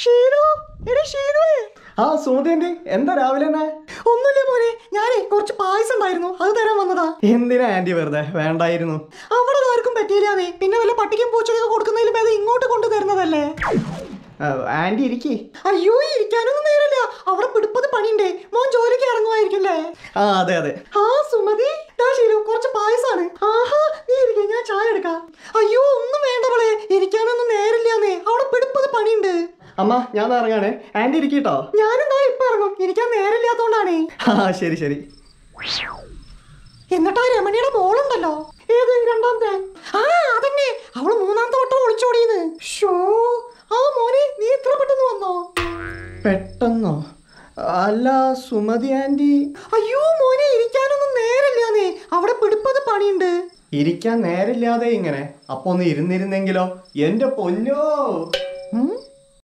ഷീനു എടി ഷീനുവേ ആ സുമതിന്റെ എന്താ രാവിലെ തന്നെ? ഒന്നുമില്ല മോനെ ഞാനേ കുറച്ച് പായസം ഉണ്ടായിരുന്നു അത് തരാൻ വന്നതാ. എന്തിനാ ആന്റി വെറുതെ? വേണ്ടായിരുന്നു. അവിടെ ആർക്കും പറ്റിയില്ലാന്നേ പിന്നെ വല്ല പട്ടിക്കും പൂച്ചയ്ക്കൊക്കെ കൊടുക്കുന്നതിലും അത് ഇങ്ങോട്ട് കൊണ്ടു തരുന്നതല്ലേ? ആന്റി ഇരിക്കേ. അയ്യോ ഇരിക്കാനൊന്നും നേരല്ല അവിടെ പിടിപ്പത് പണിയുണ്ടേ. മോൻ ജോലിക്ക് ഇറങ്ങുമായിരിക്കുമല്ലേ? ആ അതെ അതെ. ആ സുമതി. ശീലു കുറച്ച് പായസാണ് ആഹാ നീ ഇരിക്കെ ഞാൻ ചായ എടുക്കാം. അയ്യോ ഒന്നും വേണ്ട മോളെ. ഇരിക്കാനൊന്നും നേരില്ലാന്നേ അവിടെ പിടിപ്പത് പണിയുണ്ട്. അമ്മ ഞാൻ ഇറങ്ങാണേ. ആന്റി ഇരിക്കട്ടോ? ഞാനെന്താ ഇപ്പൊ ഇറങ്ങും? എനിക്കാ നേരമില്ലാത്തോണ്ടാണേ. ആ ശരി ശരി. എന്നിട്ടാ രമണിയുടെ മോളുണ്ടല്ലോ? ഏത് രണ്ടാമത്തെ? ആ അതന്നെ. അവൾ മൂന്നാമത്തെ വട്ടം ഒളിച്ചോടിയത് ഷോ ആ മോനെ നീ ഇത്ര പെട്ടെന്ന് വന്നോ? പെട്ടെന്നോ? അല്ല സുമതി ആന്റി. അയ്യോ മോനെ ഇരിക്കാനൊന്നും നേരമില്ലാന്നേ. അവിടെ പിടിപ്പത് പണിയുണ്ട്. ഇരിക്കാൻ നേരില്ലാതെ ഇങ്ങനെ. അപ്പൊ ഒന്ന് ഇരുന്നിരുന്നെങ്കിലോ? എന്റെ പൊന്നോ?